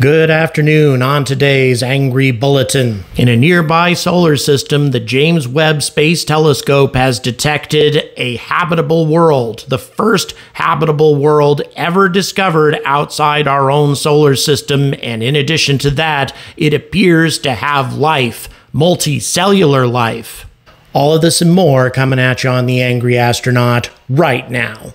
Good afternoon on today's Angry Bulletin. In a nearby solar system, the James Webb Space Telescope has detected a habitable world, the first habitable world ever discovered outside our own solar system. And in addition to that, it appears to have life, multicellular life. All of this and more coming at you on The Angry Astronaut right now.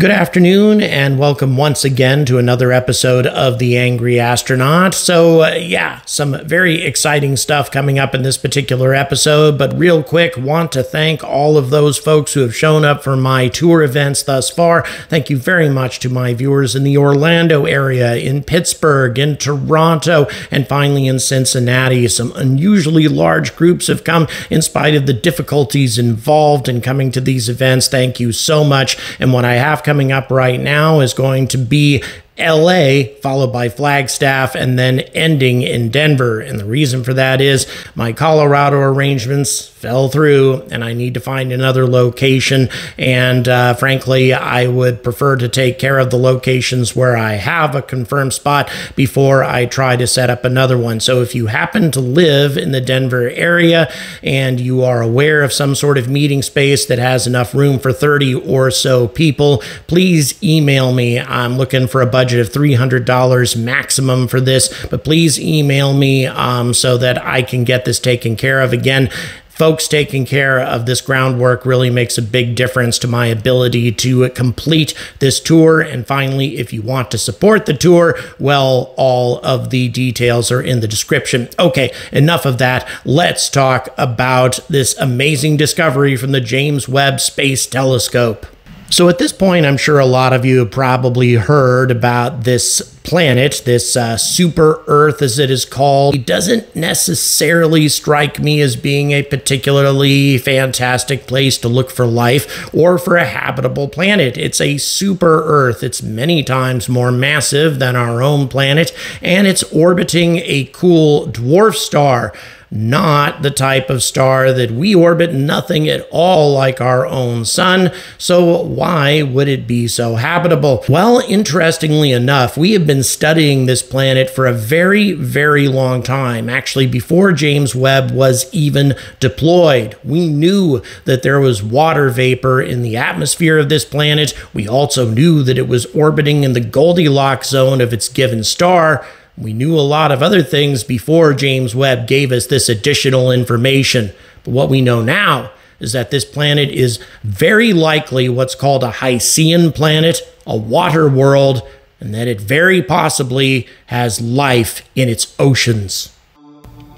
Good afternoon, and welcome once again to another episode of The Angry Astronaut. So, uh, yeah, some very exciting stuff coming up in this particular episode. But, real quick, want to thank all of those folks who have shown up for my tour events thus far. Thank you very much to my viewers in the Orlando area, in Pittsburgh, in Toronto, and finally in Cincinnati. Some unusually large groups have come in spite of the difficulties involved in coming to these events. Thank you so much. And what I have coming up right now is going to be LA, followed by Flagstaff, and then ending in Denver. And the reason for that is my Colorado arrangements fell through and I need to find another location. And uh, frankly, I would prefer to take care of the locations where I have a confirmed spot before I try to set up another one. So if you happen to live in the Denver area and you are aware of some sort of meeting space that has enough room for 30 or so people, please email me. I'm looking for a budget budget of $300 maximum for this, but please email me um, so that I can get this taken care of. Again, folks taking care of this groundwork really makes a big difference to my ability to complete this tour. And finally, if you want to support the tour, well, all of the details are in the description. Okay, enough of that. Let's talk about this amazing discovery from the James Webb Space Telescope. So, at this point, I'm sure a lot of you have probably heard about this planet, this uh, super Earth as it is called. It doesn't necessarily strike me as being a particularly fantastic place to look for life or for a habitable planet. It's a super Earth. It's many times more massive than our own planet, and it's orbiting a cool dwarf star not the type of star that we orbit, nothing at all like our own sun. So, why would it be so habitable? Well, interestingly enough, we have been studying this planet for a very, very long time. Actually, before James Webb was even deployed, we knew that there was water vapor in the atmosphere of this planet. We also knew that it was orbiting in the Goldilocks zone of its given star. We knew a lot of other things before James Webb gave us this additional information. But what we know now is that this planet is very likely what's called a Hycean planet, a water world, and that it very possibly has life in its oceans.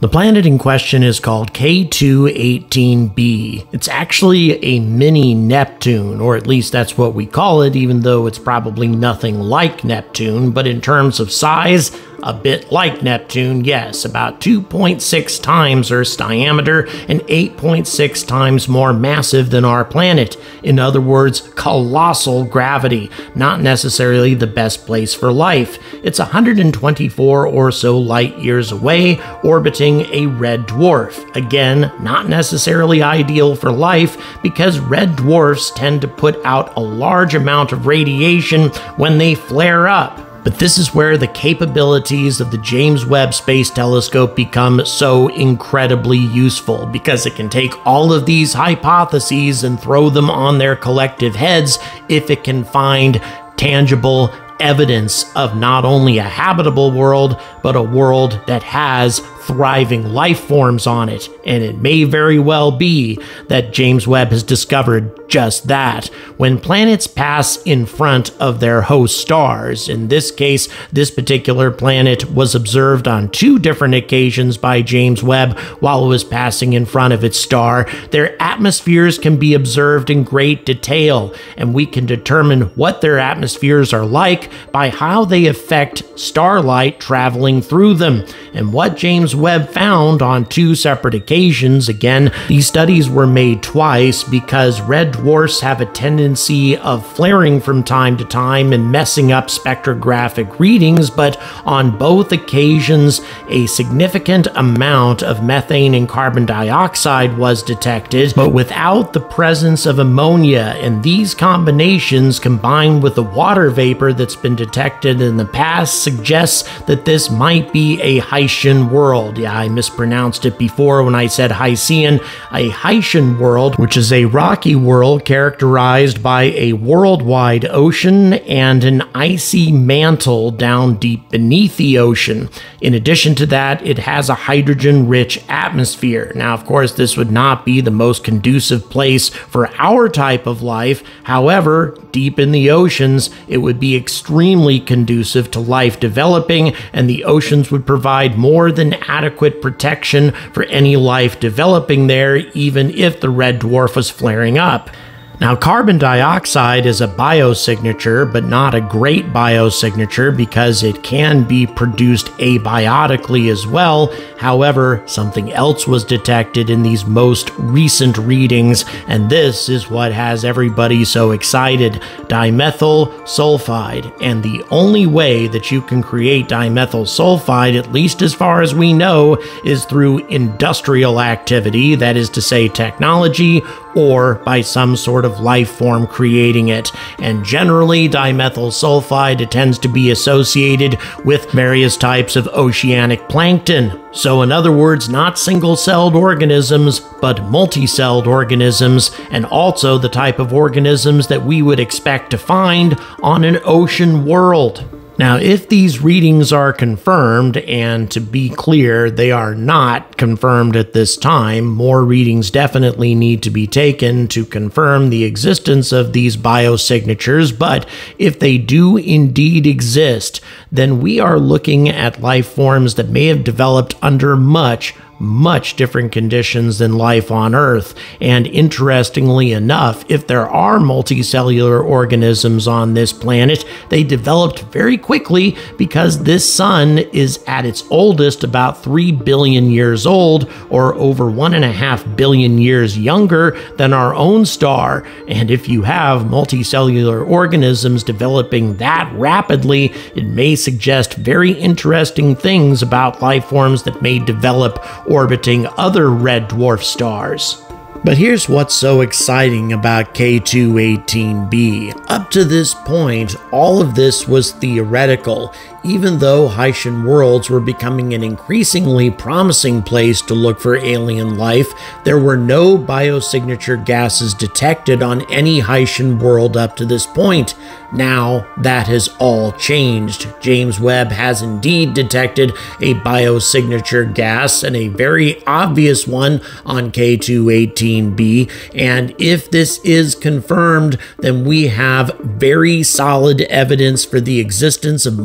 The planet in question is called K2-18b. It's actually a mini Neptune, or at least that's what we call it, even though it's probably nothing like Neptune. But in terms of size, a bit like Neptune, yes, about 2.6 times Earth's diameter and 8.6 times more massive than our planet. In other words, colossal gravity, not necessarily the best place for life. It's 124 or so light years away, orbiting a red dwarf. Again, not necessarily ideal for life because red dwarfs tend to put out a large amount of radiation when they flare up. But this is where the capabilities of the James Webb Space Telescope become so incredibly useful because it can take all of these hypotheses and throw them on their collective heads if it can find tangible evidence of not only a habitable world, but a world that has thriving life forms on it, and it may very well be that James Webb has discovered just that. When planets pass in front of their host stars, in this case, this particular planet was observed on two different occasions by James Webb while it was passing in front of its star, their atmospheres can be observed in great detail, and we can determine what their atmospheres are like by how they affect starlight traveling through them. And what James Webb found on two separate occasions. Again, these studies were made twice because red dwarfs have a tendency of flaring from time to time and messing up spectrographic readings, but on both occasions, a significant amount of methane and carbon dioxide was detected, but without the presence of ammonia, and these combinations combined with the water vapor that's been detected in the past suggests that this might be a Hycean world. Yeah, I mispronounced it before when I said Hycean. A Hycean world, which is a rocky world characterized by a worldwide ocean and an icy mantle down deep beneath the ocean. In addition to that, it has a hydrogen rich atmosphere. Now, of course, this would not be the most conducive place for our type of life. However, deep in the oceans, it would be extremely conducive to life developing, and the oceans would provide more than adequate protection for any life developing there, even if the red dwarf was flaring up. Now, carbon dioxide is a biosignature, but not a great biosignature because it can be produced abiotically as well. However, something else was detected in these most recent readings, and this is what has everybody so excited dimethyl sulfide. And the only way that you can create dimethyl sulfide, at least as far as we know, is through industrial activity, that is to say, technology or by some sort of life form creating it. And generally, dimethyl sulfide tends to be associated with various types of oceanic plankton. So, in other words, not single celled organisms, but multi celled organisms, and also the type of organisms that we would expect to find on an ocean world. Now, if these readings are confirmed, and to be clear, they are not confirmed at this time, more readings definitely need to be taken to confirm the existence of these biosignatures. But if they do indeed exist, then we are looking at life forms that may have developed under much much different conditions than life on Earth. And interestingly enough, if there are multicellular organisms on this planet, they developed very quickly because this sun is at its oldest about 3 billion years old, or over 1.5 billion years younger than our own star. And if you have multicellular organisms developing that rapidly, it may suggest very interesting things about life forms that may develop orbiting other red dwarf stars. But here's what's so exciting about K2-18b. Up to this point, all of this was theoretical, even though Hycean worlds were becoming an increasingly promising place to look for alien life, there were no biosignature gases detected on any Hycean world up to this point. Now, that has all changed. James Webb has indeed detected a biosignature gas and a very obvious one on K2-18b. And if this is confirmed, then we have very solid evidence for the existence of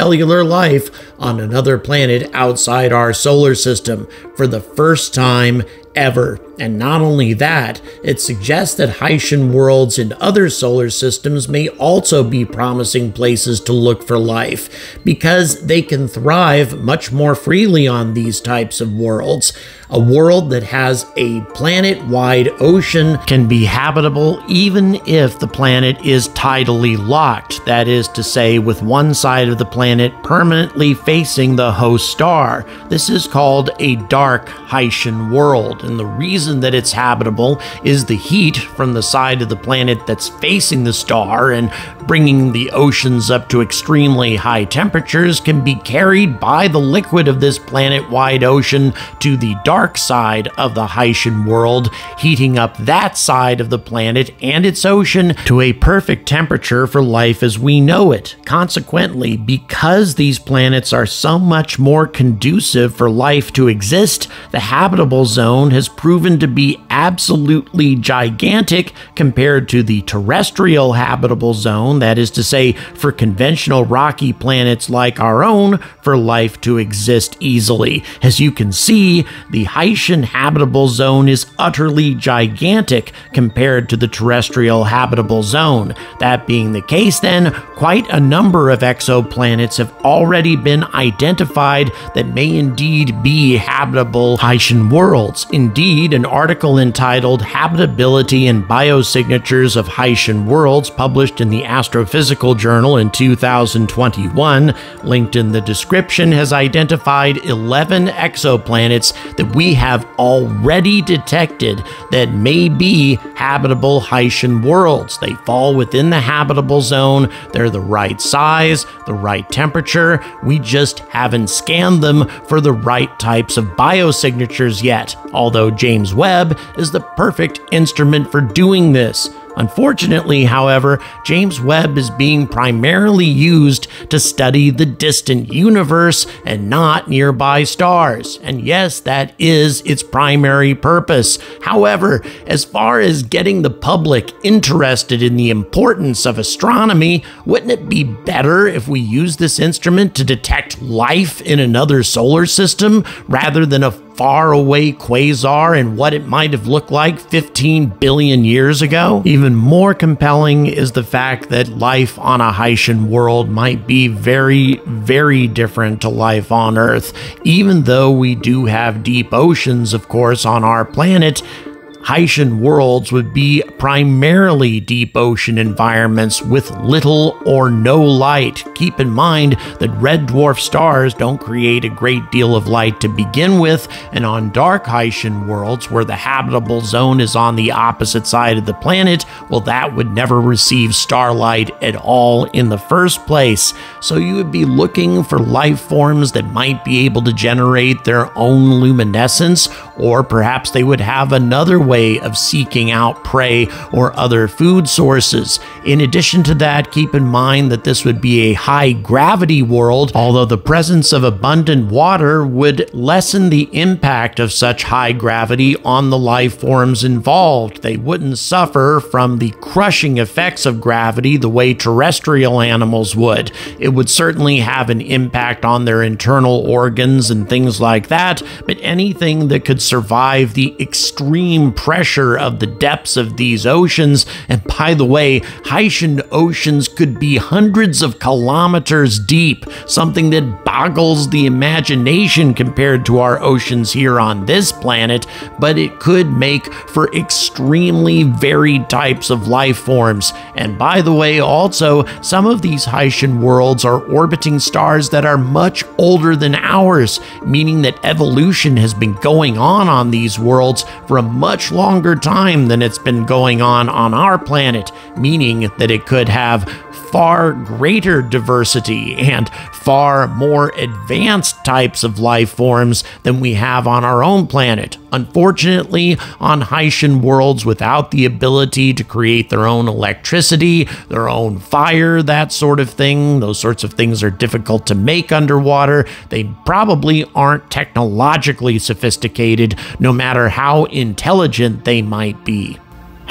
multicellular life on another planet outside our solar system for the first time ever. And not only that, it suggests that Hycean worlds in other solar systems may also be promising places to look for life, because they can thrive much more freely on these types of worlds. A world that has a planet wide ocean can be habitable even if the planet is tidally locked, that is to say, with one side of the planet permanently facing the host star. This is called a dark Hycean world, and the reason reason that it's habitable is the heat from the side of the planet that's facing the star and bringing the oceans up to extremely high temperatures can be carried by the liquid of this planet wide ocean to the dark side of the Hycean world, heating up that side of the planet and its ocean to a perfect temperature for life as we know it. Consequently, because these planets are so much more conducive for life to exist, the habitable zone has proven proven to be absolutely gigantic compared to the terrestrial habitable zone, that is to say, for conventional rocky planets like our own, for life to exist easily. As you can see, the Hycean habitable zone is utterly gigantic compared to the terrestrial habitable zone. That being the case, then, quite a number of exoplanets have already been identified that may indeed be habitable Hycean worlds. Indeed, an article entitled Habitability and Biosignatures of Hycean Worlds, published in the Astrophysical Journal in 2021, linked in the description, has identified 11 exoplanets that we have already detected that may be habitable Hycean worlds. They fall within the habitable zone, they're the right size, the right temperature. We just haven't scanned them for the right types of biosignatures yet, although James Webb is the perfect instrument for doing this. Unfortunately, however, James Webb is being primarily used to study the distant universe and not nearby stars. And yes, that is its primary purpose. However, as far as getting the public interested in the importance of astronomy, wouldn't it be better if we use this instrument to detect life in another solar system rather than a faraway quasar and what it might have looked like 15 billion years ago. Even more compelling is the fact that life on a Hycean world might be very, very different to life on Earth. Even though we do have deep oceans, of course, on our planet, Hycean worlds would be primarily deep ocean environments with little or no light. Keep in mind that red dwarf stars don't create a great deal of light to begin with, and on dark Hycean worlds, where the habitable zone is on the opposite side of the planet, well, that would never receive starlight at all in the first place. So you would be looking for life forms that might be able to generate their own luminescence, or perhaps they would have another way of seeking out prey or other food sources. In addition to that, keep in mind that this would be a high gravity world, although the presence of abundant water would lessen the impact of such high gravity on the life forms involved. They wouldn't suffer from the crushing effects of gravity the way terrestrial animals would. It would certainly have an impact on their internal organs and things like that, but anything that could survive the extreme pressure of the depths of these oceans. And by the way, Hycean oceans could be hundreds of kilometers deep, something that boggles the imagination compared to our oceans here on this planet, but it could make for extremely varied types of life forms. And by the way, also, some of these Hycean worlds are orbiting stars that are much older than ours, meaning that evolution has been going on on these worlds for a much longer time than it's been going on on our planet, meaning that it could have far greater diversity and far more advanced types of life forms than we have on our own planet. Unfortunately, on Hycean worlds without the ability to create their own electricity, their own fire, that sort of thing, those sorts of things are difficult to make underwater. They probably aren't technologically sophisticated, no matter how intelligent they might be.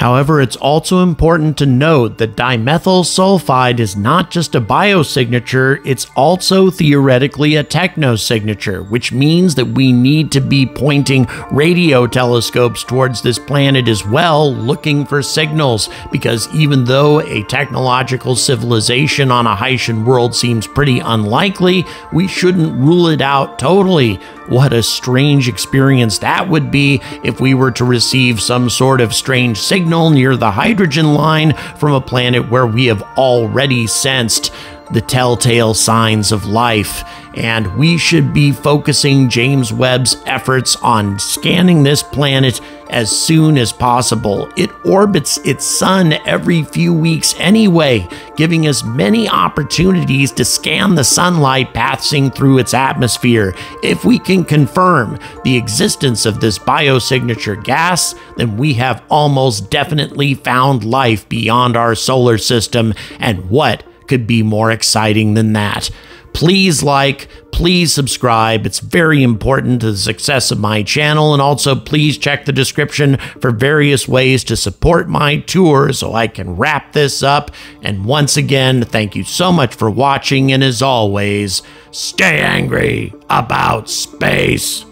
However, it's also important to note that dimethyl sulfide is not just a biosignature, it's also theoretically a technosignature, which means that we need to be pointing radio telescopes towards this planet as well, looking for signals, because even though a technological civilization on a Hycean world seems pretty unlikely, we shouldn't rule it out totally. What a strange experience that would be if we were to receive some sort of strange signal near the hydrogen line from a planet where we have already sensed the telltale signs of life and we should be focusing James Webb's efforts on scanning this planet as soon as possible. It orbits its sun every few weeks anyway, giving us many opportunities to scan the sunlight passing through its atmosphere. If we can confirm the existence of this biosignature gas, then we have almost definitely found life beyond our solar system, and what could be more exciting than that? Please like, please subscribe. It's very important to the success of my channel. And also, please check the description for various ways to support my tour so I can wrap this up. And once again, thank you so much for watching. And as always, stay angry about space.